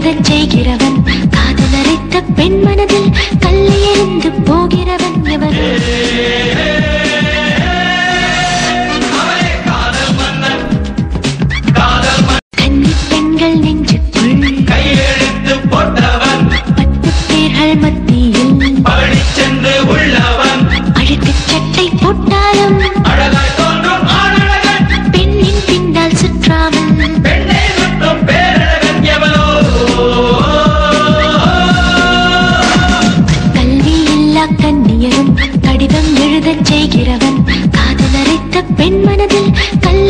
எழுதச் செய்கிறவன் காதலரைத்த பெண் மனதில் கல்லை எறிந்து போகிறவன் எவனோ? மத்தியில் பழனி சென்று உள்ளவன். கடிதம் எழுதச் செய்கிறவன். காதலரைத்த பெண் மனதில் கல்